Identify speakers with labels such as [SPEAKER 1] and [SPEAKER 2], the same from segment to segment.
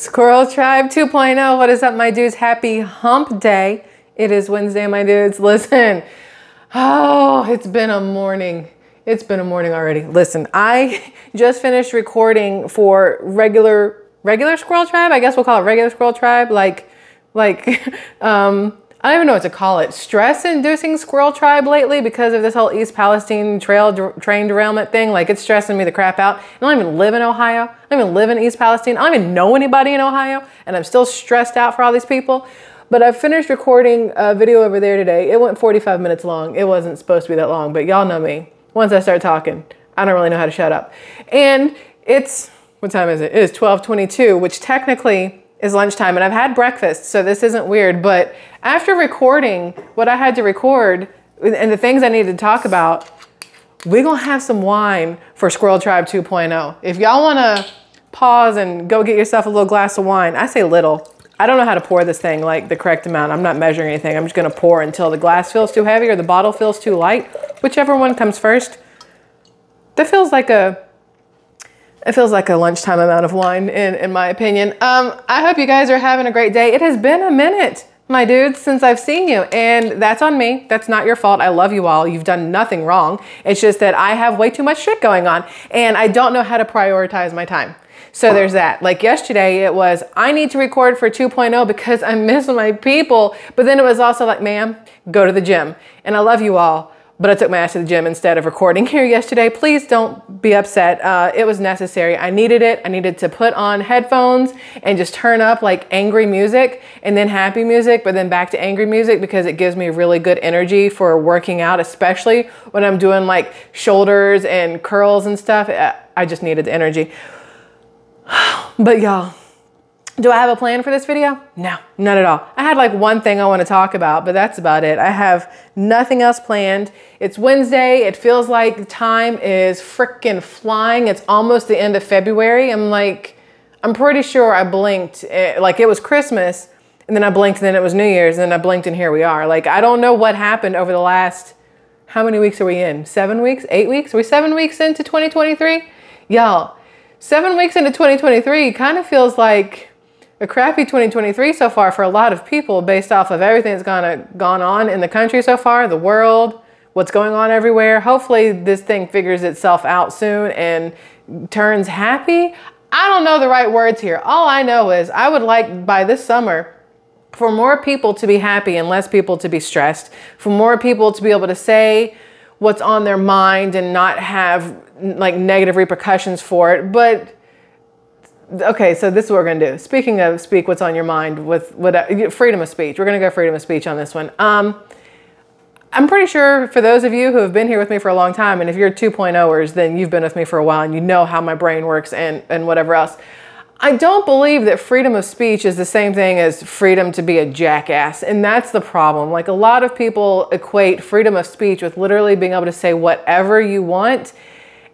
[SPEAKER 1] Squirrel Tribe 2.0. What is up, my dudes? Happy hump day. It is Wednesday, my dudes. Listen, oh, it's been a morning. It's been a morning already. Listen, I just finished recording for regular, regular Squirrel Tribe. I guess we'll call it regular Squirrel Tribe. Like, like, um, I don't even know what to call it. Stress inducing squirrel tribe lately because of this whole East Palestine trail train derailment thing. Like it's stressing me the crap out. I don't even live in Ohio. I don't even live in East Palestine. I don't even know anybody in Ohio. And I'm still stressed out for all these people. But I finished recording a video over there today. It went 45 minutes long. It wasn't supposed to be that long, but y'all know me. Once I start talking, I don't really know how to shut up. And it's, what time is it? It is 1222, which technically is lunchtime and I've had breakfast, so this isn't weird. But after recording what I had to record and the things I needed to talk about, we're gonna have some wine for Squirrel Tribe 2.0. If y'all wanna pause and go get yourself a little glass of wine, I say little. I don't know how to pour this thing like the correct amount. I'm not measuring anything. I'm just gonna pour until the glass feels too heavy or the bottle feels too light, whichever one comes first. That feels like a it feels like a lunchtime amount of wine, in, in my opinion. Um, I hope you guys are having a great day. It has been a minute, my dudes, since I've seen you, and that's on me. That's not your fault. I love you all. You've done nothing wrong. It's just that I have way too much shit going on, and I don't know how to prioritize my time. So there's that. Like yesterday, it was, I need to record for 2.0 because I miss my people. But then it was also like, ma'am, go to the gym. And I love you all but I took my ass to the gym instead of recording here yesterday. Please don't be upset. Uh, it was necessary. I needed it. I needed to put on headphones and just turn up like angry music and then happy music, but then back to angry music because it gives me really good energy for working out, especially when I'm doing like shoulders and curls and stuff. I just needed the energy. But y'all, do I have a plan for this video? No, not at all. I had like one thing I want to talk about, but that's about it. I have nothing else planned. It's Wednesday. It feels like time is freaking flying. It's almost the end of February. I'm like, I'm pretty sure I blinked, eh, like it was Christmas, and then I blinked, and then it was New Year's, and then I blinked, and here we are. Like, I don't know what happened over the last, how many weeks are we in? Seven weeks? Eight weeks? Are we seven weeks into 2023? Y'all, seven weeks into 2023 kind of feels like a crappy 2023 so far for a lot of people based off of everything that's gone, gone on in the country so far, the world, what's going on everywhere. Hopefully this thing figures itself out soon and turns happy. I don't know the right words here. All I know is I would like by this summer for more people to be happy and less people to be stressed, for more people to be able to say what's on their mind and not have like negative repercussions for it. But okay, so this is what we're gonna do. Speaking of speak what's on your mind with, with uh, freedom of speech, we're gonna go freedom of speech on this one. Um, I'm pretty sure for those of you who have been here with me for a long time, and if you're 2.0ers, then you've been with me for a while and you know how my brain works and, and whatever else. I don't believe that freedom of speech is the same thing as freedom to be a jackass. And that's the problem. Like a lot of people equate freedom of speech with literally being able to say whatever you want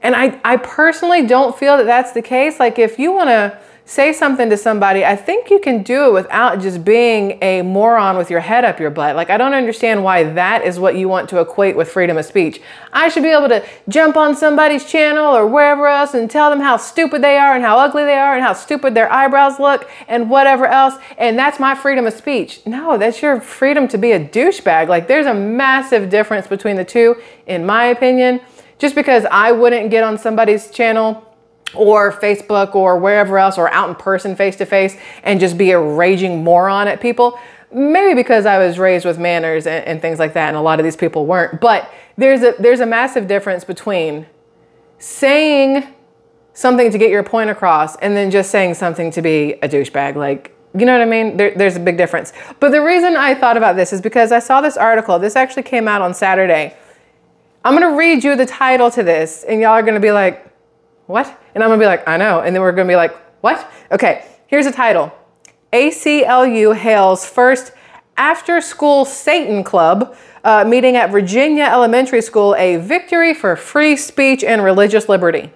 [SPEAKER 1] and I, I personally don't feel that that's the case. Like if you want to say something to somebody, I think you can do it without just being a moron with your head up your butt. Like I don't understand why that is what you want to equate with freedom of speech. I should be able to jump on somebody's channel or wherever else and tell them how stupid they are and how ugly they are and how stupid their eyebrows look and whatever else. And that's my freedom of speech. No, that's your freedom to be a douchebag. Like there's a massive difference between the two, in my opinion. Just because I wouldn't get on somebody's channel or Facebook or wherever else or out in person face to face and just be a raging moron at people. Maybe because I was raised with manners and, and, things like that, and a lot of these people weren't. But there's a there's a massive difference between saying something to get your point across and then just saying something to be a douchebag. Like, you know what I mean? There, there's a big difference. But the reason I thought about this is because I saw this article. This actually came out on Saturday I'm gonna read you the title to this, and y'all are gonna be like, what? And I'm gonna be like, I know. And then we're gonna be like, what? Okay, here's the title ACLU hails first after school Satan Club uh, meeting at Virginia Elementary School, a victory for free speech and religious liberty.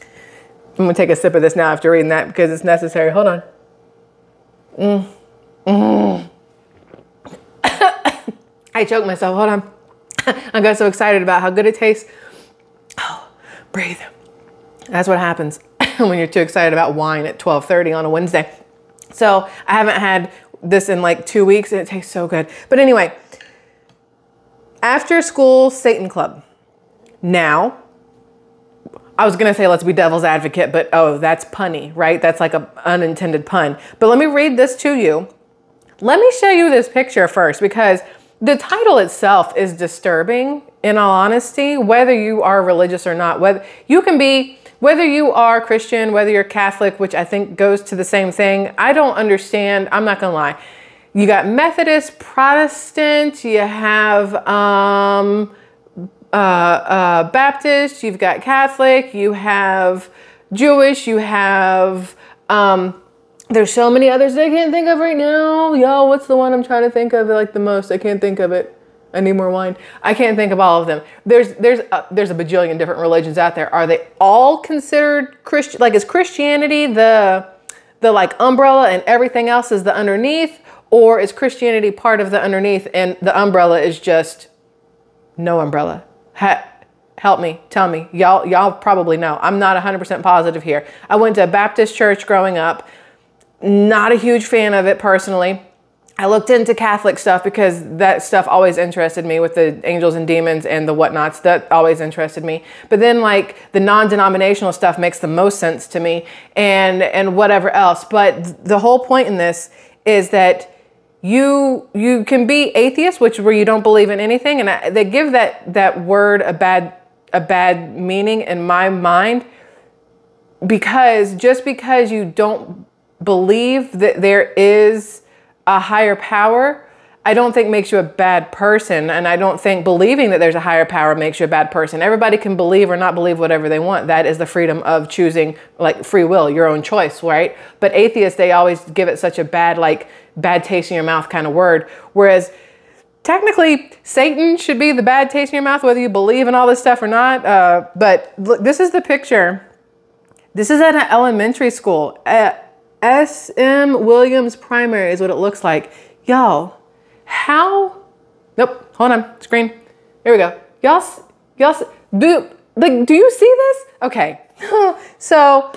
[SPEAKER 1] I'm gonna take a sip of this now after reading that because it's necessary. Hold on. Mm. Mm. I choked myself. Hold on. I got so excited about how good it tastes. Oh, breathe. That's what happens. when you're too excited about wine at 12:30 on a Wednesday. So I haven't had this in like two weeks and it tastes so good. But anyway, after school Satan Club. Now, I was gonna say let's be devil's advocate, but oh, that's punny, right? That's like an unintended pun. But let me read this to you. Let me show you this picture first because the title itself is disturbing in all honesty, whether you are religious or not. Whether you can be whether you are Christian, whether you're Catholic, which I think goes to the same thing. I don't understand, I'm not gonna lie. You got Methodist, Protestant, you have um uh, uh, Baptist, you've got Catholic, you have Jewish, you have, um, there's so many others that I can't think of right now. Yo, what's the one I'm trying to think of like the most? I can't think of it. I need more wine. I can't think of all of them. There's there's a, there's a bajillion different religions out there. Are they all considered Christian? Like is Christianity the the like umbrella and everything else is the underneath, or is Christianity part of the underneath and the umbrella is just no umbrella? Ha- help me, tell me. Y'all, y'all probably know. I'm not 100% positive here. I went to a Baptist church growing up. Not a huge fan of it personally. I looked into Catholic stuff because that stuff always interested me with the angels and demons and the whatnots. That always interested me. But then like the non-denominational stuff makes the most sense to me and and whatever else. But the whole point in this is that you you can be atheist, which where you don't believe in anything, and I, they give that that word a bad a bad meaning in my mind because just because you don't believe that there is a higher power I don't think makes you a bad person. And I don't think believing that there's a higher power makes you a bad person. Everybody can believe or not believe whatever they want. That is the freedom of choosing, like free will, your own choice, right? But atheists, they always give it such a bad, like, bad taste in your mouth kind of word. Whereas technically, Satan should be the bad taste in your mouth, whether you believe in all this stuff or not. Uh, but look, this is the picture. This is at an elementary school. At S.M. Williams Primary is what it looks like. Y'all, how? Nope. Hold on. Screen. Here we go. Y'all, y'all, do like, do you see this? Okay. so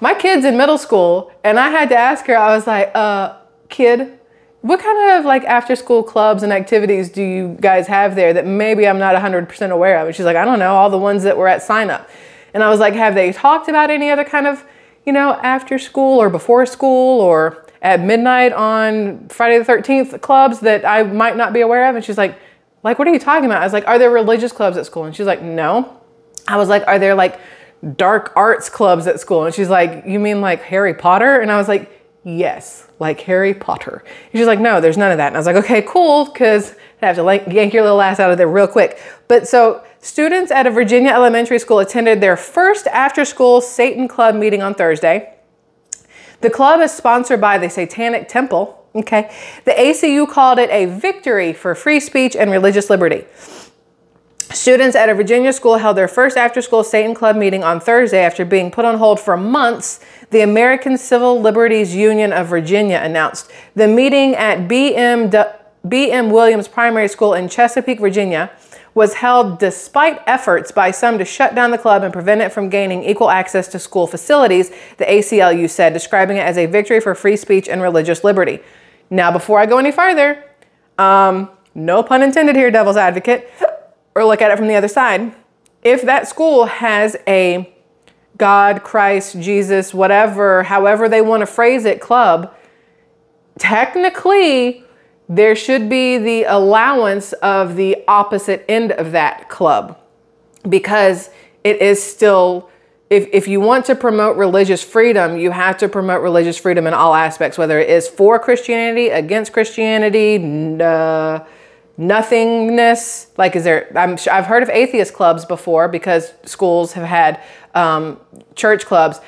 [SPEAKER 1] my kid's in middle school, and I had to ask her. I was like, uh, kid, what kind of like after school clubs and activities do you guys have there that maybe I'm not 100% aware of? And she's like, I don't know, all the ones that were at sign up. And I was like, have they talked about any other kind of, you know, after school or before school or at midnight on Friday the 13th clubs that I might not be aware of? And she's like, like, what are you talking about? I was like, are there religious clubs at school? And she's like, no. I was like, are there like dark arts clubs at school? And she's like, you mean like Harry Potter? And I was like, yes, like Harry Potter. And she's like, no, there's none of that. And I was like, okay, cool, because I have to like yank your little ass out of there real quick. But so students at a Virginia elementary school attended their first after school Satan Club meeting on Thursday. The club is sponsored by the Satanic Temple. Okay. The ACU called it a victory for free speech and religious liberty. Students at a Virginia school held their first after school Satan Club meeting on Thursday after being put on hold for months, the American Civil Liberties Union of Virginia announced. The meeting at BM, BM Williams Primary School in Chesapeake, Virginia was held despite efforts by some to shut down the club and prevent it from gaining equal access to school facilities, the ACLU said, describing it as a victory for free speech and religious liberty. Now, before I go any farther, um, no pun intended here, devil's advocate, or look at it from the other side. If that school has a God, Christ, Jesus, whatever, however they want to phrase it, club, technically, there should be the allowance of the opposite end of that club because it is still if, if you want to promote religious freedom, you have to promote religious freedom in all aspects, whether it is for Christianity, against Christianity, uh, nothingness. Like, is there, I'm, I've heard of atheist clubs before because schools have had um, church clubs.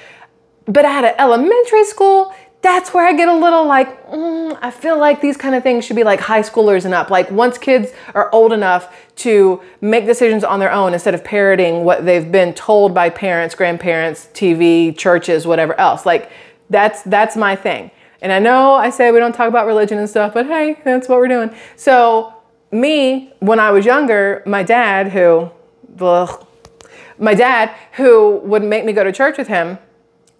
[SPEAKER 1] But at an elementary school, that's where I get a little like, mm, I feel like these kind of things should be like high schoolers and up. Like once kids are old enough to make decisions on their own instead of parroting what they've been told by parents, grandparents, TV, churches, whatever else. Like that's that's my thing. And I know I say we don't talk about religion and stuff, but hey, that's what we're doing. So me, when I was younger, my dad, who, ugh, my dad, who would make me go to church with him,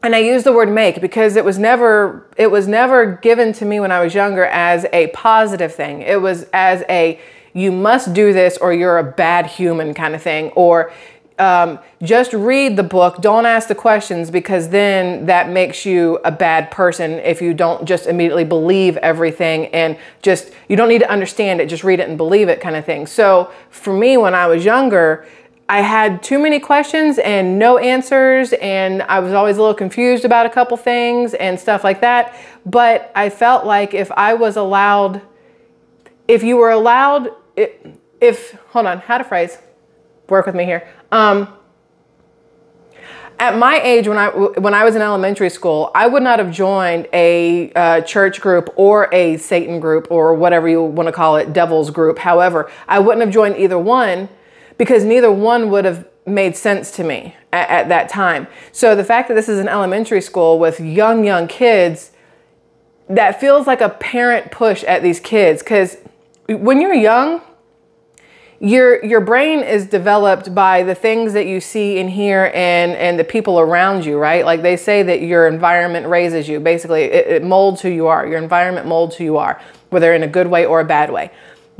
[SPEAKER 1] and I use the word make because it was never it was never given to me when I was younger as a positive thing. It was as a you must do this or you're a bad human kind of thing or um, just read the book. Don't ask the questions because then that makes you a bad person if you don't just immediately believe everything and just, you don't need to understand it, just read it and believe it kind of thing. So for me, when I was younger, I had too many questions and no answers, and I was always a little confused about a couple things and stuff like that. But I felt like if I was allowed, if you were allowed, if, hold on, how to phrase, work with me here. Um, at my age, when I when I was in elementary school, I would not have joined a uh, church group or a Satan group or whatever you want to call it, devil's group. However, I wouldn't have joined either one because neither one would have made sense to me at, at that time. So the fact that this is an elementary school with young young kids, that feels like a parent push at these kids. Because when you're young, your your brain is developed by the things that you see and hear and and the people around you right? Like they say that your environment raises you. Basically it, it molds who you are. Your environment molds who you are whether in a good way or a bad way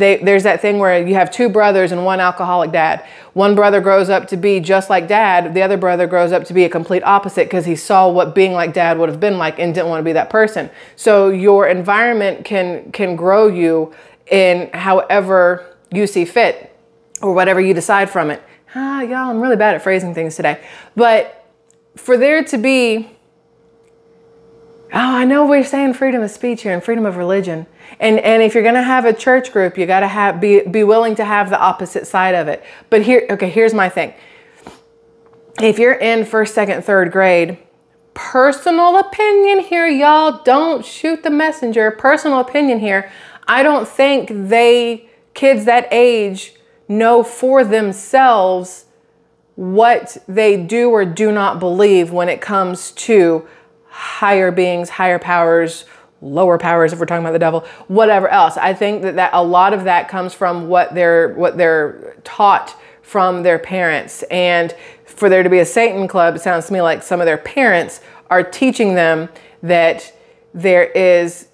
[SPEAKER 1] they, there's that thing where you have two brothers and one alcoholic dad. One brother grows up to be just like dad. The other brother grows up to be a complete opposite because he saw what being like dad would have been like and didn't want to be that person. So your environment can can grow you in however you see fit or whatever you decide from it. Ah, y'all, I'm really bad at phrasing things today. But for there to be, oh, I know we're saying freedom of speech here and freedom of religion. And, and if you're going to have a church group, you got to have be, be willing to have the opposite side of it. But here, okay, here's my thing. If you're in first, second, third grade, personal opinion here, y'all, don't shoot the messenger. Personal opinion here. I don't think they, kids that age, know for themselves what they do or do not believe when it comes to higher beings, higher powers, lower powers if we're talking about the devil, whatever else. I think that, that a lot of that comes from what they're what they're taught from their parents. And for there to be a Satan club, it sounds to me like some of their parents are teaching them that there is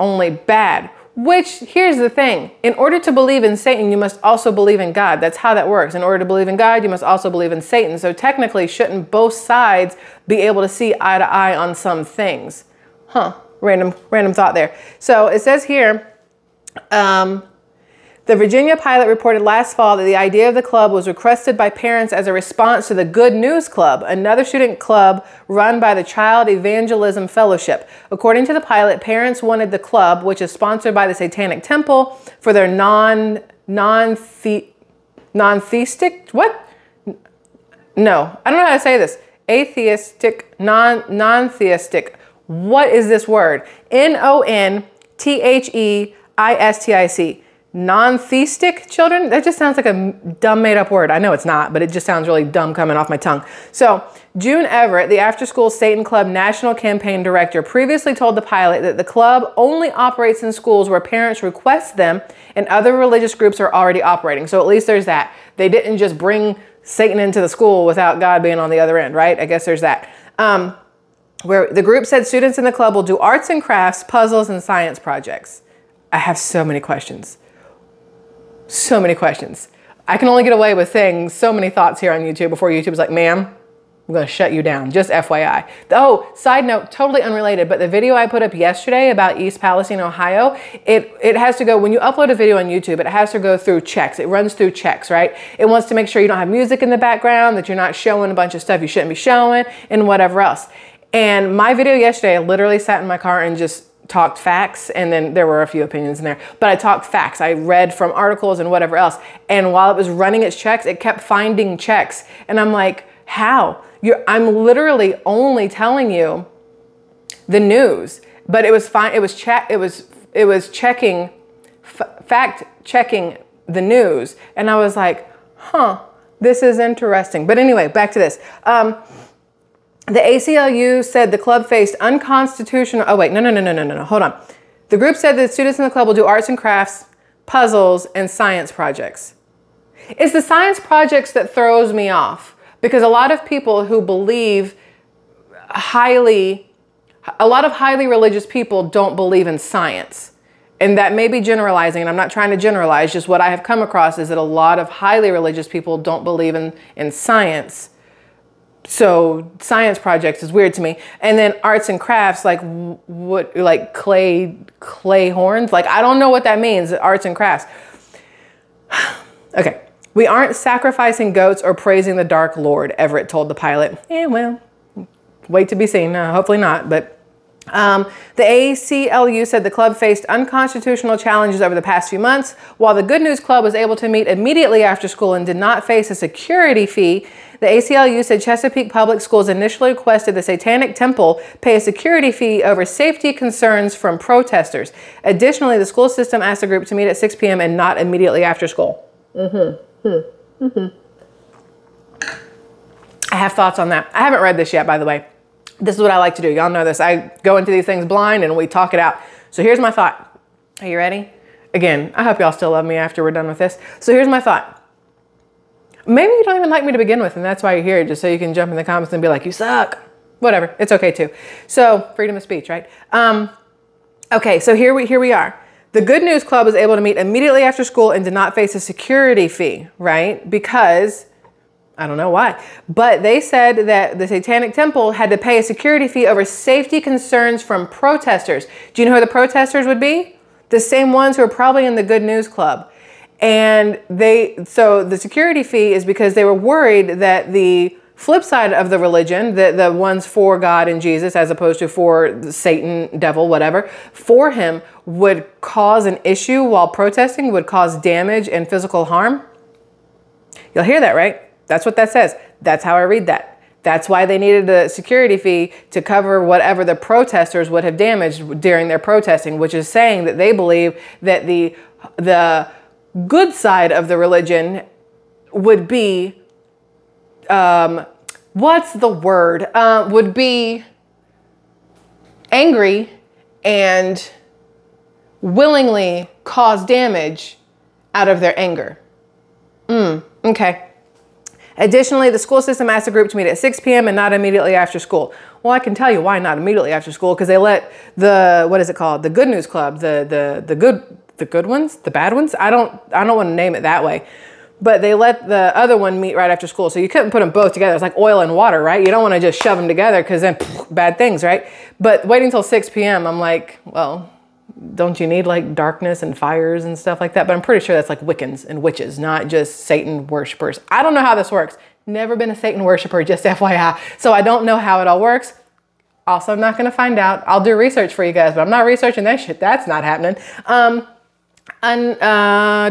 [SPEAKER 1] only bad which, here's the thing in order to believe in Satan, you must also believe in God. That's how that works. In order to believe in God, you must also believe in Satan. So, technically, shouldn't both sides be able to see eye to eye on some things? Huh, random, random thought there. So, it says here, um, the Virginia pilot reported last fall that the idea of the club was requested by parents as a response to the Good News Club, another student club run by the Child Evangelism Fellowship. According to the pilot, parents wanted the club, which is sponsored by the Satanic Temple, for their non non non theistic what? No, I don't know how to say this. Atheistic, non non theistic. What is this word? N O N T H E I S T I C non-theistic children? That just sounds like a dumb made up word. I know it's not but it just sounds really dumb coming off my tongue. So June Everett the after school satan club national campaign director previously told the pilot that the club only operates in schools where parents request them and other religious groups are already operating. So at least there's that. They didn't just bring satan into the school without god being on the other end right? I guess there's that. Um, where the group said students in the club will do arts and crafts puzzles and science projects. I have so many questions so many questions. I can only get away with saying so many thoughts here on YouTube before YouTube's like, ma'am, I'm gonna shut you down, just FYI. Oh, side note, totally unrelated, but the video I put up yesterday about East Palestine, Ohio, it, it has to go, when you upload a video on YouTube, it has to go through checks. It runs through checks, right? It wants to make sure you don't have music in the background, that you're not showing a bunch of stuff you shouldn't be showing, and whatever else. And my video yesterday, I literally sat in my car and just talked facts and then there were a few opinions in there. But i talked facts. I read from articles and whatever else. And while it was running its checks it kept finding checks. And i'm like how? You're, i'm literally only telling you the news. But it was fine it was check it was it was checking fact checking the news. And i was like huh this is interesting. But anyway back to this. Um, the ACLU said the club faced unconstitutional. Oh, wait, no, no, no, no, no, no, no, hold on. The group said that students in the club will do arts and crafts, puzzles, and science projects. It's the science projects that throws me off because a lot of people who believe highly, a lot of highly religious people don't believe in science. And that may be generalizing, and I'm not trying to generalize, just what I have come across is that a lot of highly religious people don't believe in, in science. So science projects is weird to me. And then arts and crafts, like what, like clay, clay horns. Like I don't know what that means. Arts and crafts. okay, we aren't sacrificing goats or praising the Dark Lord. Everett told the pilot. Yeah, well, wait to be seen. Uh, hopefully not, but um, the ACLU said the club faced unconstitutional challenges over the past few months. While the Good News Club was able to meet immediately after school and did not face a security fee, the ACLU said Chesapeake Public Schools initially requested the Satanic Temple pay a security fee over safety concerns from protesters. Additionally, the school system asked the group to meet at 6 p.m. and not immediately after school. Mm-hmm. Hmm. Mm-hmm. I have thoughts on that. I haven't read this yet, by the way. This is what I like to do. Y'all know this. I go into these things blind and we talk it out. So here's my thought. Are you ready? Again, I hope y'all still love me after we're done with this. So here's my thought. Maybe you don't even like me to begin with, and that's why you're here, just so you can jump in the comments and be like, you suck. Whatever, it's okay too. So freedom of speech, right? Um, okay, so here we here we are. The Good News Club was able to meet immediately after school and did not face a security fee, right? Because I don't know why. But they said that the Satanic Temple had to pay a security fee over safety concerns from protesters. Do you know who the protesters would be? The same ones who are probably in the Good News Club. And they, so the security fee is because they were worried that the flip side of the religion, the, the ones for God and Jesus, as opposed to for Satan, devil, whatever, for him would cause an issue while protesting, would cause damage and physical harm. You'll hear that, right? That's what that says. That's how I read that. That's why they needed a security fee to cover whatever the protesters would have damaged during their protesting, which is saying that they believe that the the good side of the religion would be um, what's the word uh, would be angry and willingly cause damage out of their anger. Mm, okay. Additionally, the school system asked the group to meet at 6 p.m. and not immediately after school. Well, I can tell you why not immediately after school because they let the what is it called? The Good News Club, the the the good the good ones, the bad ones. I don't I don't want to name it that way. But they let the other one meet right after school. So you couldn't put them both together. It's like oil and water, right? You don't want to just shove them together because then pff, bad things, right? But waiting until 6 p.m., I'm like, well, don't you need like darkness and fires and stuff like that? But I'm pretty sure that's like Wiccans and witches, not just Satan worshippers. I don't know how this works. Never been a Satan worshiper, just FYI. So I don't know how it all works. Also, I'm not going to find out. I'll do research for you guys, but I'm not researching that shit. That's not happening. Um, and, uh,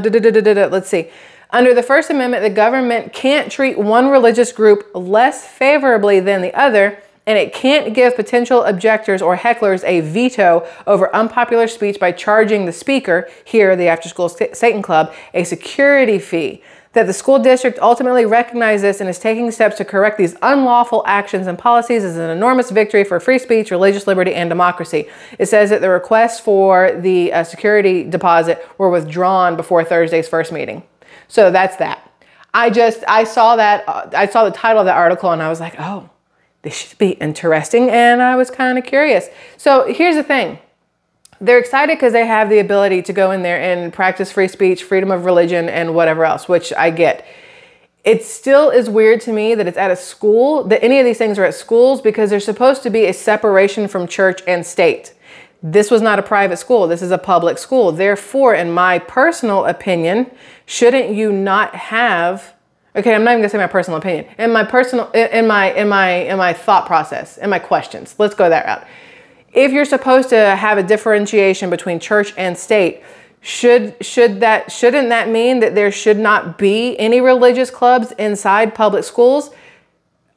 [SPEAKER 1] let's see. Under the First Amendment, the government can't treat one religious group less favorably than the other, and it can't give potential objectors or hecklers a veto over unpopular speech by charging the speaker, here the After School Satan Club, a security fee that the school district ultimately recognizes this and is taking steps to correct these unlawful actions and policies is an enormous victory for free speech, religious liberty, and democracy. It says that the requests for the uh, security deposit were withdrawn before Thursday's first meeting. So that's that. I just, I saw that, uh, I saw the title of the article and I was like, oh, this should be interesting. And I was kind of curious. So here's the thing they're excited because they have the ability to go in there and practice free speech, freedom of religion, and whatever else, which I get. It still is weird to me that it's at a school, that any of these things are at schools because there's supposed to be a separation from church and state. This was not a private school. This is a public school. Therefore, in my personal opinion, shouldn't you not have Okay, I'm not even gonna say my personal opinion. In my personal, in my, in my, in my thought process, in my questions. Let's go that route if you're supposed to have a differentiation between church and state, should should that shouldn't that mean that there should not be any religious clubs inside public schools?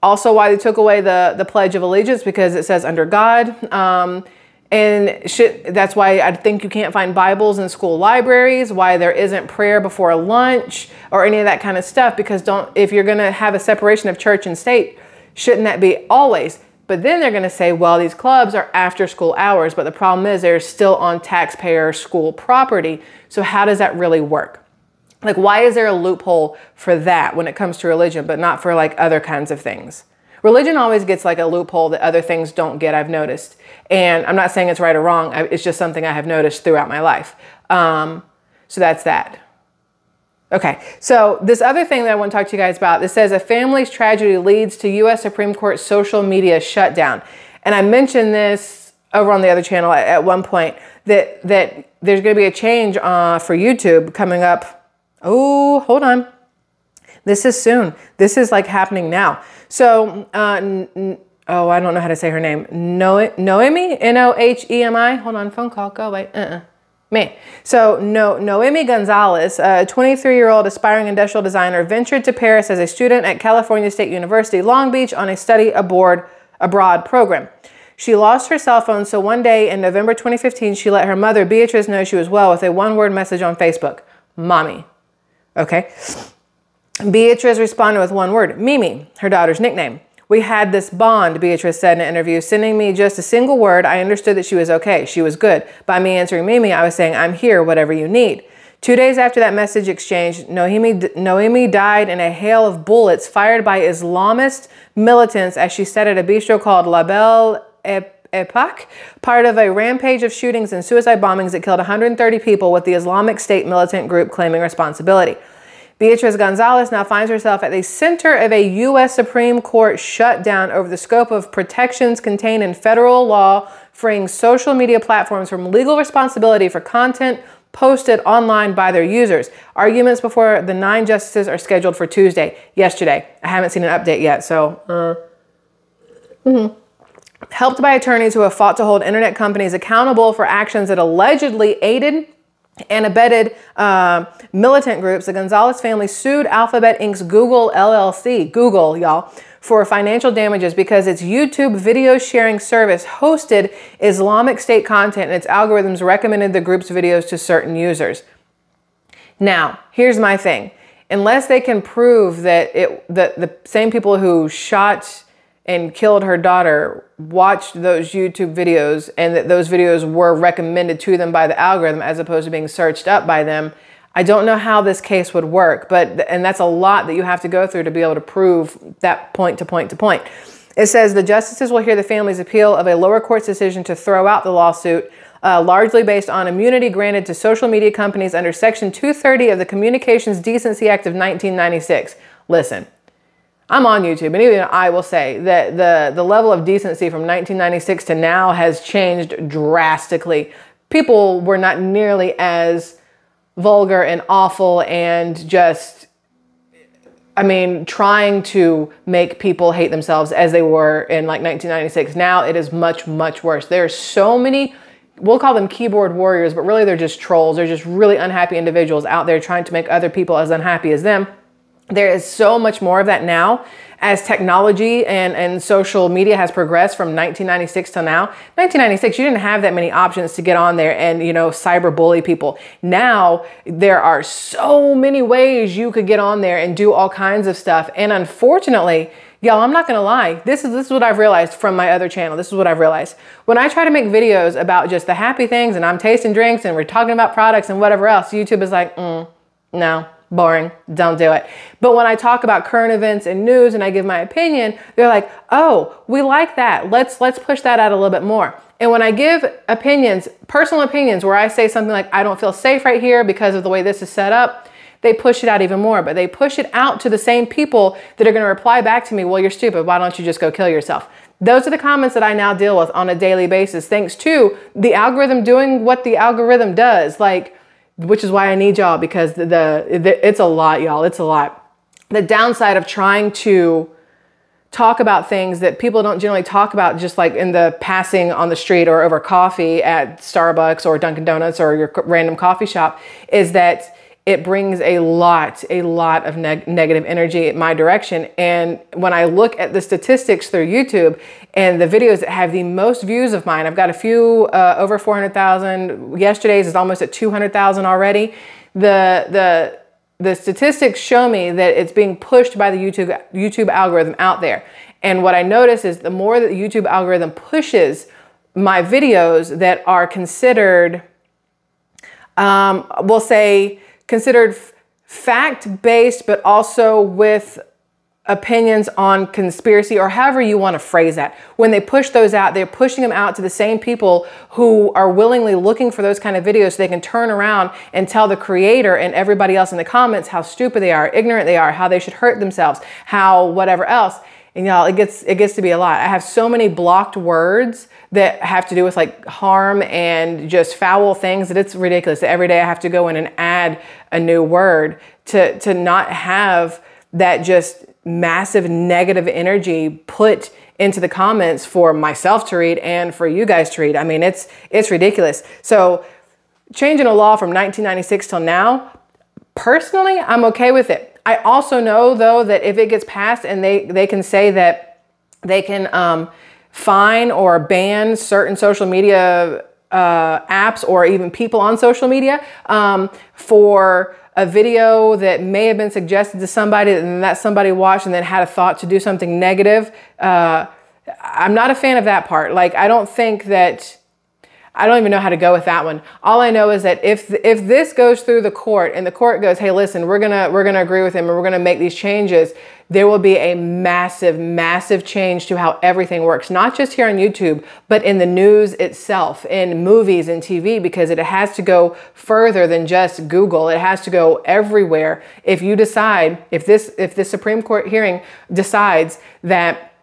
[SPEAKER 1] Also, why they took away the the Pledge of Allegiance because it says under God. Um, and should, that's why I think you can't find Bibles in school libraries, why there isn't prayer before lunch or any of that kind of stuff. Because don't if you're gonna have a separation of church and state, shouldn't that be always? But then they're going to say, well, these clubs are after school hours, but the problem is they're still on taxpayer school property. So how does that really work? Like, why is there a loophole for that when it comes to religion, but not for like other kinds of things? Religion always gets like a loophole that other things don't get, I've noticed. And I'm not saying it's right or wrong, it's just something I have noticed throughout my life. Um, so that's that. Okay, so this other thing that I want to talk to you guys about, this says a family's tragedy leads to U.S. Supreme Court social media shutdown. And I mentioned this over on the other channel at, at one point that that there's going to be a change uh, for YouTube coming up. Oh, hold on. This is soon. This is like happening now. So, uh, oh, I don't know how to say her name. No, Nohemi, N O H E M I. Hold on, phone call. Go away. Uh-uh. Me. So, no, Nohemi Gonzalez, a 23 year old aspiring industrial designer, ventured to Paris as a student at California State University, Long Beach, on a study abroad, abroad program. She lost her cell phone, so one day in November 2015, she let her mother, Beatrice, know she was well with a one word message on Facebook Mommy. Okay. Beatrice responded with one word Mimi, her daughter's nickname. We had this bond, Beatrice said in an interview, sending me just a single word. I understood that she was okay. She was good. By me answering Mimi, I was saying, I'm here, whatever you need. Two days after that message exchange, Nohemi, Nohemi died in a hail of bullets fired by Islamist militants as she sat at a bistro called La Belle Equipe, part of a rampage of shootings and suicide bombings that killed 130 people with the Islamic State militant group claiming responsibility. Beatrice Gonzalez now finds herself at the center of a U.S. Supreme Court shutdown over the scope of protections contained in federal law freeing social media platforms from legal responsibility for content posted online by their users. Arguments before the nine justices are scheduled for Tuesday, yesterday. I haven't seen an update yet, so. Uh, mm-hmm helped by attorneys who have fought to hold internet companies accountable for actions that allegedly aided and abetted uh, militant groups, the Gonzalez family sued Alphabet Inc.'s Google LLC, Google, y'all, for financial damages because its YouTube video sharing service hosted Islamic State content and its algorithms recommended the group's videos to certain users. Now, here's my thing. Unless they can prove that it that the same people who shot and killed her daughter watched those YouTube videos and that those videos were recommended to them by the algorithm as opposed to being searched up by them. I don't know how this case would work, but and that's a lot that you have to go through to be able to prove that point to point to point. It says the justices will hear the family's appeal of a lower court's decision to throw out the lawsuit, uh, largely based on immunity granted to social media companies under Section 230 of the Communications Decency Act of 1996. Listen, I'm on YouTube, and even I will say that the, the level of decency from 1996 to now has changed drastically. People were not nearly as vulgar and awful and just, I mean, trying to make people hate themselves as they were in like 1996. Now it is much, much worse. There are so many, we'll call them keyboard warriors, but really they're just trolls. They're just really unhappy individuals out there trying to make other people as unhappy as them. There is so much more of that now as technology and, and social media has progressed from 1996 to now. 1996, you didn't have that many options to get on there and, you know, cyber bully people. Now there are so many ways you could get on there and do all kinds of stuff. And unfortunately, Y'all, I'm not gonna lie. This is this is what I've realized from my other channel. This is what I've realized. When I try to make videos about just the happy things and I'm tasting drinks and we're talking about products and whatever else, YouTube is like, mm, no, boring, don't do it. But when I talk about current events and news and I give my opinion, they're like, "Oh, we like that. Let's let's push that out a little bit more." And when I give opinions, personal opinions where I say something like, "I don't feel safe right here because of the way this is set up," they push it out even more, but they push it out to the same people that are going to reply back to me, "Well, you're stupid. Why don't you just go kill yourself?" Those are the comments that I now deal with on a daily basis thanks to the algorithm doing what the algorithm does. Like which is why I need y'all because the, the, the it's a lot, y'all. It's a lot. The downside of trying to talk about things that people don't generally talk about just like in the passing on the street or over coffee at Starbucks or Dunkin' Donuts or your random coffee shop is that it brings a lot, a lot of neg- negative energy in my direction. And when I look at the statistics through YouTube and the videos that have the most views of mine, I've got a few uh, over 400,000. Yesterday's is almost at 200,000 already. The, the, the statistics show me that it's being pushed by the YouTube, YouTube algorithm out there. And what I notice is the more that the YouTube algorithm pushes my videos that are considered, um, we'll say, considered fact based, but also with opinions on conspiracy or however you want to phrase that. When they push those out, they're pushing them out to the same people who are willingly looking for those kind of videos so they can turn around and tell the creator and everybody else in the comments how stupid they are, ignorant they are, how they should hurt themselves, how whatever else. And y'all, it gets it gets to be a lot. I have so many blocked words that have to do with like harm and just foul things that it's ridiculous. Every day I have to go in and add a new word to to not have that just massive negative energy put into the comments for myself to read and for you guys to read. I mean, it's it's ridiculous. So changing a law from 1996 till now, personally, I'm okay with it. I also know though that if it gets passed and they they can say that they can um, fine or ban certain social media uh, apps or even people on social media um, for a video that may have been suggested to somebody and that somebody watched and then had a thought to do something negative. Uh, I'm not a fan of that part. Like, I don't think that I don't even know how to go with that one. All I know is that if if this goes through the court and the court goes, "Hey, listen, we're going to we're going to agree with him and we're going to make these changes," there will be a massive massive change to how everything works, not just here on YouTube, but in the news itself, in movies and TV because it has to go further than just Google. It has to go everywhere. If you decide, if this if this Supreme Court hearing decides that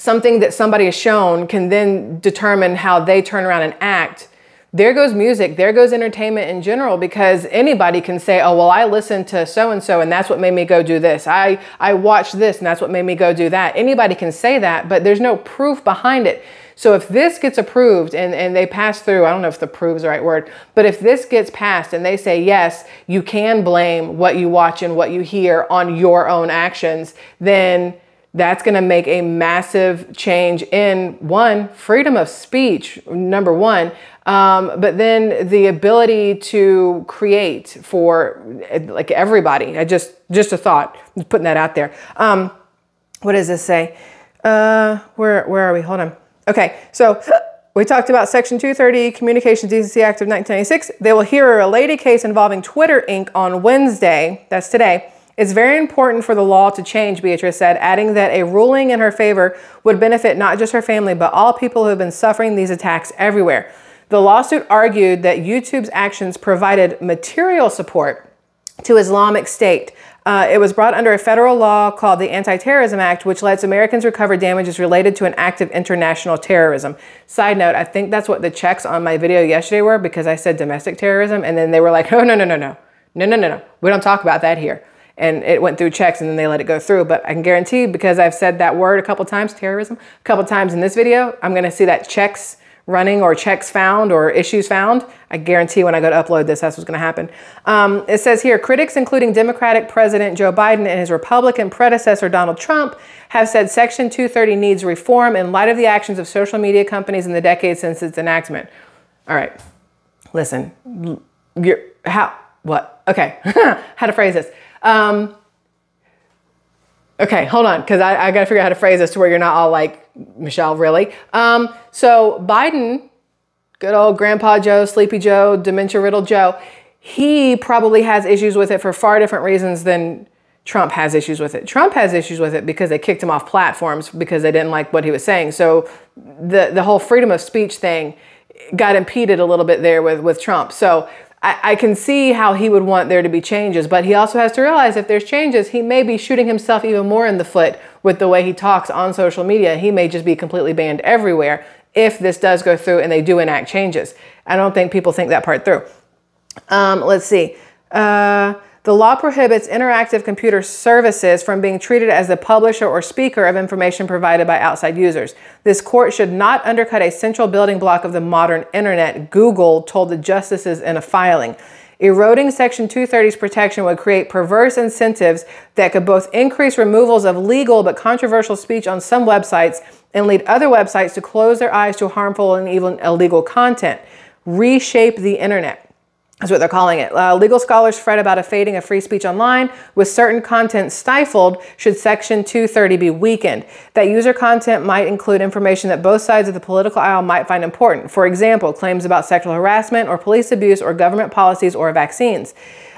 [SPEAKER 1] something that somebody has shown can then determine how they turn around and act. There goes music. There goes entertainment in general because anybody can say oh well i listened to so and so and that's what made me go do this. I i watched this and that's what made me go do that. Anybody can say that but there's no proof behind it. So if this gets approved and, and they pass through, I don't know if the prove is the right word, but if this gets passed and they say, yes, you can blame what you watch and what you hear on your own actions, then that's going to make a massive change in one freedom of speech number one um, but then the ability to create for like everybody. I just just a thought putting that out there. Um, what does this say? Uh, where where are we? Hold on. Okay so we talked about Section 230 Communications Decency Act of 1996. They will hear a related case involving Twitter Inc. on Wednesday, that's today, it's very important for the law to change, Beatrice said, adding that a ruling in her favor would benefit not just her family, but all people who have been suffering these attacks everywhere. The lawsuit argued that YouTube's actions provided material support to Islamic State. Uh, it was brought under a federal law called the Anti Terrorism Act, which lets Americans recover damages related to an act of international terrorism. Side note, I think that's what the checks on my video yesterday were because I said domestic terrorism, and then they were like, oh, no, no, no, no. No, no, no, no. We don't talk about that here and it went through checks and then they let it go through. But I can guarantee because I've said that word a couple times, terrorism, a couple times in this video, I'm gonna see that checks running or checks found or issues found. I guarantee when I go to upload this, that's what's gonna happen. Um, it says here, critics including Democratic President Joe Biden and his Republican predecessor Donald Trump have said Section 230 needs reform in light of the actions of social media companies in the decades since its enactment. All right, listen, you're, how, what? Okay, how to phrase this. Um, okay, hold on, because I, I got to figure out how to phrase this to where you're not all like, Michelle, really? Um, so Biden, good old Grandpa Joe, Sleepy Joe, dementia riddled Joe, he probably has issues with it for far different reasons than Trump has issues with it. Trump has issues with it because they kicked him off platforms because they didn't like what he was saying. So the the whole freedom of speech thing got impeded a little bit there with with Trump. So I, I can see how he would want there to be changes, but he also has to realize if there's changes, he may be shooting himself even more in the foot with the way he talks on social media. He may just be completely banned everywhere if this does go through and they do enact changes. I don't think people think that part through. Um, let's see. Uh, the law prohibits interactive computer services from being treated as the publisher or speaker of information provided by outside users. This court should not undercut a central building block of the modern internet, Google told the justices in a filing. Eroding Section 230's protection would create perverse incentives that could both increase removals of legal but controversial speech on some websites and lead other websites to close their eyes to harmful and even illegal content. Reshape the internet. That's what they're calling it. Uh, legal scholars fret about a fading of free speech online with certain content stifled should Section 230 be weakened. That user content might include information that both sides of the political aisle might find important. For example, claims about sexual harassment or police abuse or government policies or vaccines.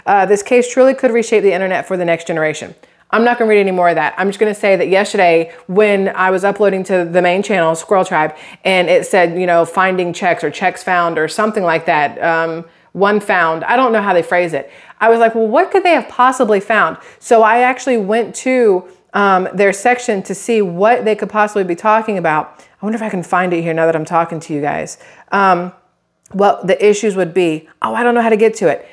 [SPEAKER 1] Uh, this case truly could reshape the internet for the next generation. I'm not going to read any more of that. I'm just going to say that yesterday, when I was uploading to the main channel, Squirrel Tribe, and it said, you know, finding checks or checks found or something like that, um, one found. I don't know how they phrase it. I was like, well, what could they have possibly found? So I actually went to um, their section to see what they could possibly be talking about. I wonder if I can find it here now that I'm talking to you guys. Um, what the issues would be. Oh, I don't know how to get to it.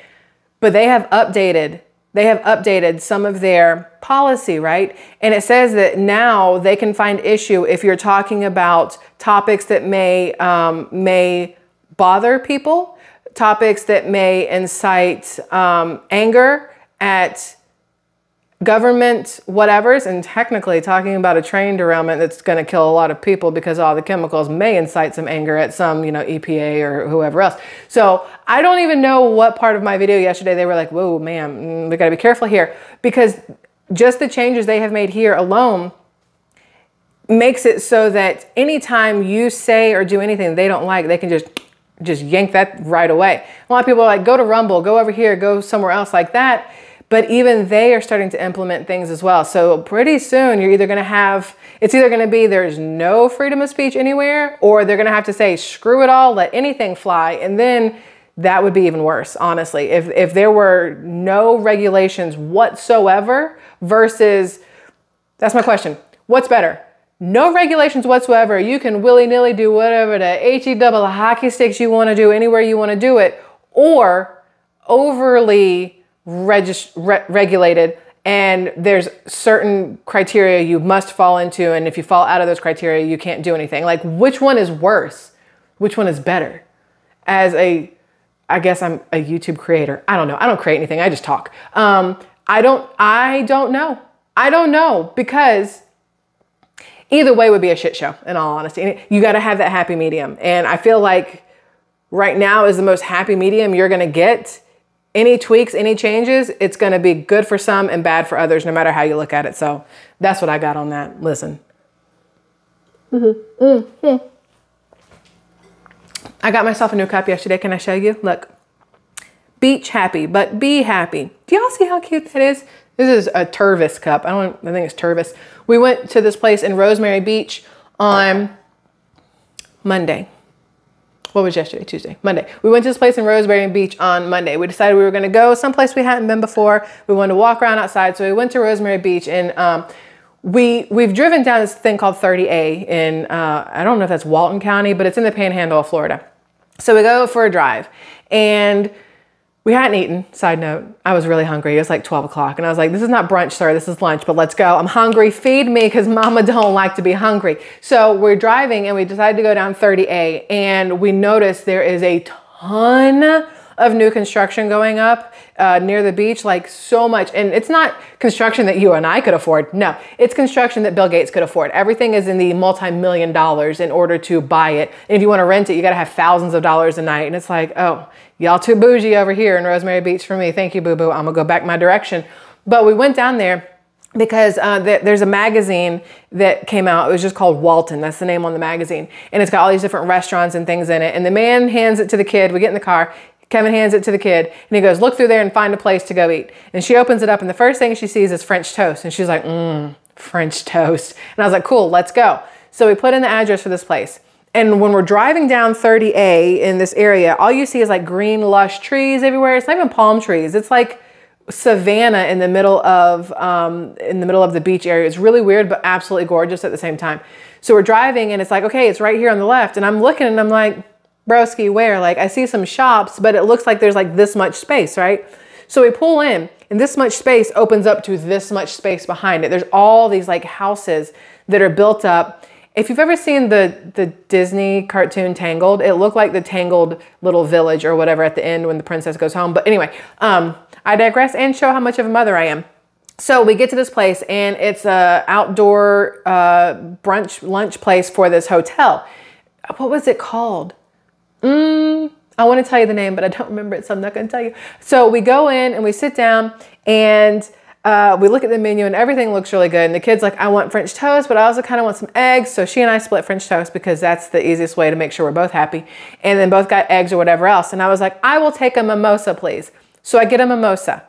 [SPEAKER 1] But they have updated they have updated some of their policy, right? And it says that now they can find issue if you're talking about topics that may um, may bother people, topics that may incite um, anger at government whatevers and technically talking about a train derailment that's going to kill a lot of people because all the chemicals may incite some anger at some you know epa or whoever else. So i don't even know what part of my video yesterday they were like whoa man mm, we got to be careful here. Because just the changes they have made here alone makes it so that anytime you say or do anything they don't like they can just just yank that right away a lot of people are like go to rumble go over here go somewhere else like that but even they are starting to implement things as well. So pretty soon you're either going to have, it's either going to be there's no freedom of speech anywhere, or they're going to have to say, screw it all, let anything fly. And then that would be even worse, honestly. If, if there were no regulations whatsoever versus, that's my question. What's better? No regulations whatsoever. You can willy nilly do whatever the HE double hockey sticks you want to do anywhere you want to do it, or overly re- regulated and there's certain criteria you must fall into and if you fall out of those criteria you can't do anything. Like which one is worse? Which one is better? As a i guess i'm a youtube creator. I don't know. I don't create anything. I just talk. Um, i don't i don't know. I don't know because either way would be a shit show in all honesty you got to have that happy medium and i feel like right now is the most happy medium you're going to get any tweaks, any changes, it's going to be good for some and bad for others, no matter how you look at it. So that's what I got on that. Listen. Mm-hmm. Mm-hmm. I got myself a new cup yesterday. Can I show you? Look. Beach happy, but be happy. Do y'all see how cute that is? This is a Tervis cup. I don't I think it's Tervis. We went to this place in Rosemary Beach on Monday what was yesterday? Tuesday, Monday. We went to this place in Rosemary Beach on Monday. We decided we were going to go someplace we hadn't been before. We wanted to walk around outside, so we went to Rosemary Beach and um, we we've driven down this thing called 30A in uh, I don't know if that's Walton County, but it's in the Panhandle of Florida. So we go for a drive and we hadn't eaten. Side note, I was really hungry. It was like 12 o'clock. And I was like, this is not brunch, sir. This is lunch, but let's go. I'm hungry. Feed me because mama don't like to be hungry. So we're driving and we decided to go down 30A. And we noticed there is a ton of new construction going up uh, near the beach, like so much. And it's not construction that you and I could afford. No, it's construction that Bill Gates could afford. Everything is in the multi-million dollars in order to buy it. And if you want to rent it, you got to have thousands of dollars a night. And it's like, oh, y'all too bougie over here in Rosemary Beach for me. Thank you, boo boo. I'm gonna go back my direction. But we went down there because uh, th- there's a magazine that came out. It was just called Walton. That's the name on the magazine. And it's got all these different restaurants and things in it. And the man hands it to the kid. We get in the car. Kevin hands it to the kid and he goes, Look through there and find a place to go eat. And she opens it up, and the first thing she sees is French toast. And she's like, Mmm, French toast. And I was like, Cool, let's go. So we put in the address for this place. And when we're driving down 30A in this area, all you see is like green, lush trees everywhere. It's not even palm trees. It's like savanna in the middle of um, in the middle of the beach area. It's really weird, but absolutely gorgeous at the same time. So we're driving, and it's like, okay, it's right here on the left, and I'm looking, and I'm like, broski, where? Like I see some shops, but it looks like there's like this much space, right? So we pull in, and this much space opens up to this much space behind it. There's all these like houses that are built up if you've ever seen the the Disney cartoon Tangled, it looked like the Tangled little village or whatever at the end when the princess goes home. But anyway, um, I digress and show how much of a mother I am. So we get to this place and it's a outdoor uh, brunch lunch place for this hotel. What was it called? Mm, I want to tell you the name, but I don't remember it, so I'm not going to tell you. So we go in and we sit down and uh, we look at the menu and everything looks really good. And the kid's like, I want French toast, but I also kind of want some eggs. So she and I split French toast because that's the easiest way to make sure we're both happy. And then both got eggs or whatever else. And I was like, I will take a mimosa, please. So I get a mimosa.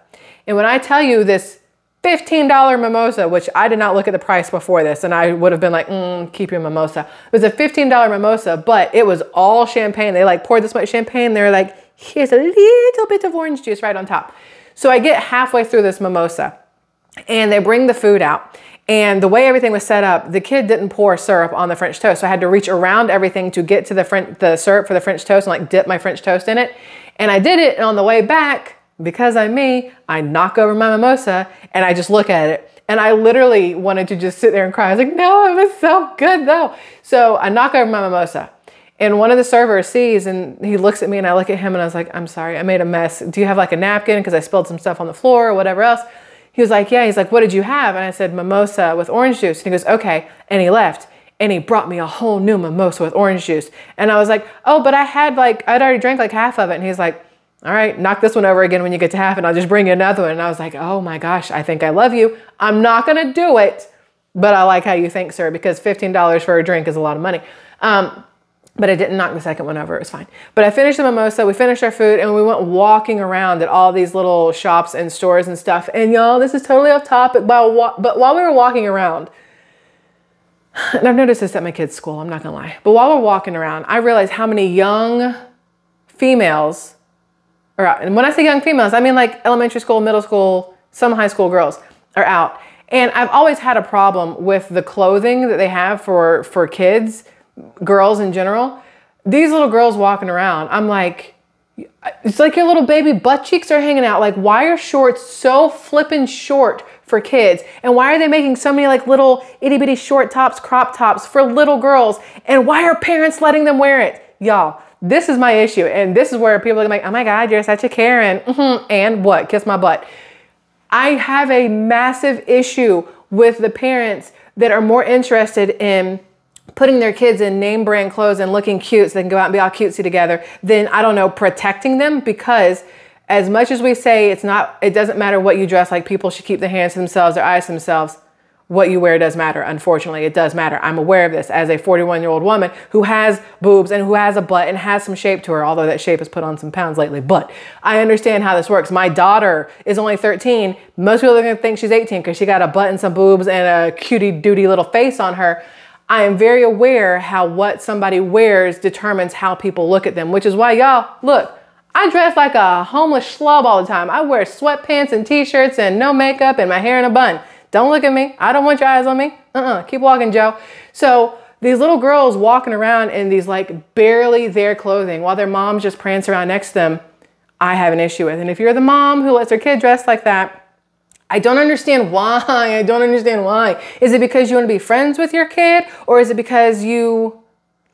[SPEAKER 1] And when I tell you this $15 mimosa, which I did not look at the price before this, and I would have been like, mm, keep your mimosa. It was a $15 mimosa, but it was all champagne. They like poured this much champagne. They're like, here's a little bit of orange juice right on top. So I get halfway through this mimosa, and they bring the food out. And the way everything was set up, the kid didn't pour syrup on the French toast. So I had to reach around everything to get to the French, the syrup for the French toast and like dip my French toast in it. And I did it. And on the way back, because I'm me, I knock over my mimosa and I just look at it. And I literally wanted to just sit there and cry. I was like, no, it was so good though. So I knock over my mimosa. And one of the servers sees and he looks at me and I look at him and I was like, I'm sorry, I made a mess. Do you have like a napkin? Because I spilled some stuff on the floor or whatever else. He was like, yeah. He's like, what did you have? And I said, mimosa with orange juice. And he goes, okay. And he left and he brought me a whole new mimosa with orange juice. And I was like, oh, but I had like, I'd already drank like half of it. And he's like, all right, knock this one over again when you get to half and I'll just bring you another one. And I was like, oh my gosh, I think I love you. I'm not going to do it, but I like how you think, sir, because $15 for a drink is a lot of money. Um, but I didn't knock the second one over. It was fine. But I finished the mimosa. We finished our food and we went walking around at all these little shops and stores and stuff. And y'all, this is totally off topic. But, but while we were walking around, and I've noticed this at my kids' school, I'm not gonna lie. But while we're walking around, I realized how many young females are out. And when I say young females, I mean like elementary school, middle school, some high school girls are out. And I've always had a problem with the clothing that they have for, for kids, girls in general. These little girls walking around, I'm like, it's like your little baby butt cheeks are hanging out. Like, why are shorts so flippin' short for kids? And why are they making so many like little itty bitty short tops, crop tops for little girls? And why are parents letting them wear it? Y'all, this is my issue. And this is where people are like, oh my God, you're such a Karen. Mm-hmm. And what? Kiss my butt. I have a massive issue with the parents that are more interested in putting their kids in name brand clothes and looking cute so they can go out and be all cutesy together than, I don't know, protecting them because as much as we say it's not, it doesn't matter what you dress like, people should keep their hands to themselves, their eyes to themselves what you wear does matter. Unfortunately, it does matter. I'm aware of this as a 41 year old woman who has boobs and who has a butt and has some shape to her, although that shape has put on some pounds lately. But I understand how this works. My daughter is only 13. Most people are going to think she's 18 because she got a butt and some boobs and a cutie duty little face on her. I am very aware how what somebody wears determines how people look at them, which is why y'all look. I dress like a homeless schlub all the time. I wear sweatpants and t-shirts and no makeup and my hair in a bun. Don't look at me. I don't want your eyes on me. Uh-uh. Keep walking, Joe. So these little girls walking around in these like barely their clothing while their moms just prance around next to them, I have an issue with. And if you're the mom who lets her kid dress like that, I don't understand why. I don't understand why. Is it because you want to be friends with your kid or is it because you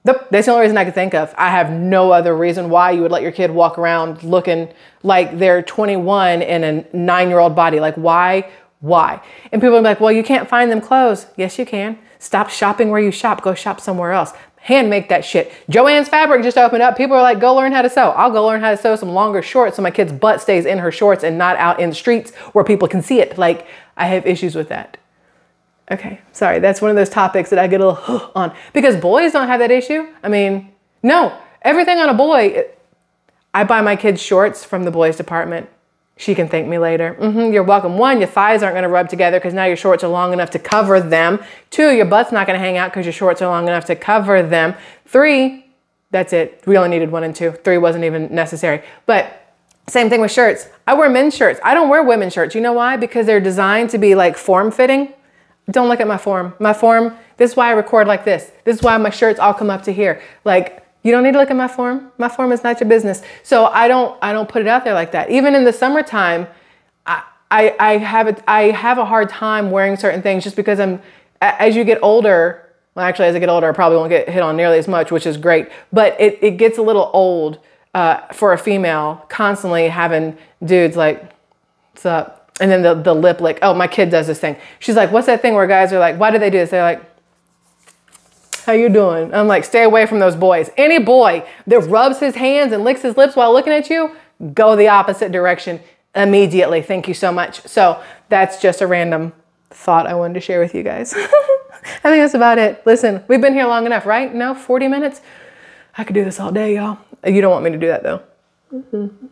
[SPEAKER 1] Nope, that's the only reason I could think of. I have no other reason why you would let your kid walk around looking like they're 21 in a nine year old body. Like, why why? And people are like, well, you can't find them clothes. Yes, you can. Stop shopping where you shop. Go shop somewhere else. Hand make that shit. Joanne's Fabric just opened up. People are like, go learn how to sew. I'll go learn how to sew some longer shorts so my kid's butt stays in her shorts and not out in the streets where people can see it. Like, I have issues with that. Okay, sorry. That's one of those topics that I get a little on because boys don't have that issue. I mean, no, everything on a boy. I buy my kids shorts from the boys department. She can thank me later. Mm-hmm, you're welcome. One, your thighs aren't going to rub together because now your shorts are long enough to cover them. Two, your butt's not going to hang out because your shorts are long enough to cover them. Three, that's it. We only needed one and two. Three wasn't even necessary. But same thing with shirts. I wear men's shirts. I don't wear women's shirts. You know why? Because they're designed to be like form fitting. Don't look at my form. My form, this is why I record like this. This is why my shirts all come up to here. Like you don't need to look at my form. My form is not your business. So I don't I don't put it out there like that. Even in the summertime, I I, I have a, I have a hard time wearing certain things just because I'm as you get older. Well, actually, as I get older, I probably won't get hit on nearly as much, which is great. But it, it gets a little old uh, for a female constantly having dudes like, "What's up?" And then the the lip lick. Oh, my kid does this thing. She's like, "What's that thing where guys are like, why do they do this?" They're like how you doing? I'm like, stay away from those boys. Any boy that rubs his hands and licks his lips while looking at you, go the opposite direction immediately. Thank you so much. So that's just a random thought I wanted to share with you guys. I think that's about it. Listen, we've been here long enough, right? No, 40 minutes? I could do this all day, y'all. You don't want me to do that though. Mm-hmm.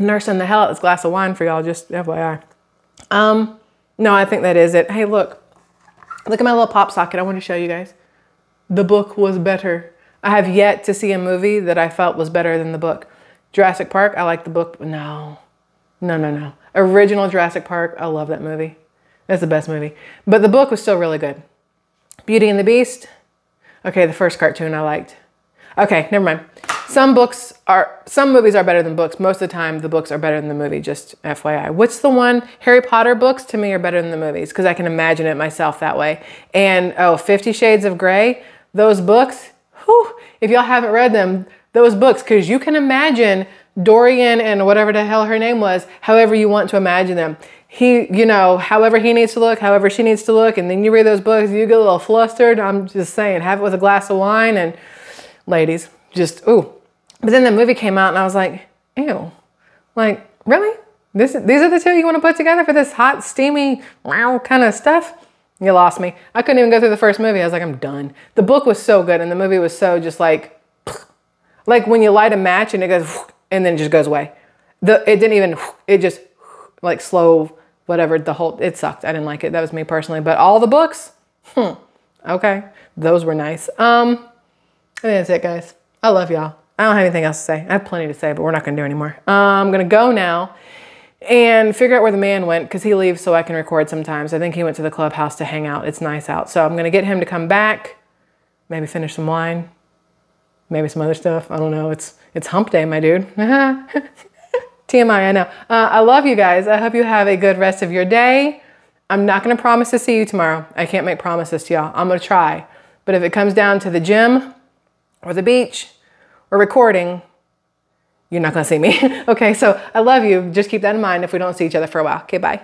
[SPEAKER 1] Nursing the hell out this glass of wine for y'all, just FYI. Um, no, I think that is it. Hey, look, look at my little pop socket. I want to show you guys. The book was better. I have yet to see a movie that I felt was better than the book. Jurassic Park, I like the book. No, no, no, no. Original Jurassic Park, I love that movie. That's the best movie. But the book was still really good. Beauty and the Beast. Okay, the first cartoon I liked. Okay, never mind. Some books are, some movies are better than books. Most of the time, the books are better than the movie, just FYI. What's the one? Harry Potter books to me are better than the movies because I can imagine it myself that way. And oh, Fifty Shades of Grey, those books, whew, if y'all haven't read them, those books, because you can imagine Dorian and whatever the hell her name was, however you want to imagine them. He, you know, however he needs to look, however she needs to look, and then you read those books, you get a little flustered. I'm just saying, have it with a glass of wine and ladies, just ooh. But then the movie came out and I was like, ew. Like, really? This these are the two you want to put together for this hot, steamy, wow kind of stuff? You lost me. I couldn't even go through the first movie. I was like, I'm done. The book was so good and the movie was so just like like when you light a match and it goes and then it just goes away. The it didn't even it just like slow whatever the whole it sucked. I didn't like it. That was me personally. But all the books, hmm, okay, those were nice. Um, think that's it, guys. I love y'all. I don't have anything else to say. I have plenty to say, but we're not gonna do anymore. Uh, I'm gonna go now and figure out where the man went because he leaves so I can record sometimes. I think he went to the clubhouse to hang out. It's nice out. So I'm gonna get him to come back, maybe finish some wine, maybe some other stuff. I don't know. It's it's hump day, my dude. TMI, I know. Uh, I love you guys. I hope you have a good rest of your day. I'm not going to promise to see you tomorrow. I can't make promises to y'all. I'm going to try. But if it comes down to the gym or the beach or recording, you're not to see me. okay, so I love you. Just keep that in mind if we don't see each other for a while. Okay, bye.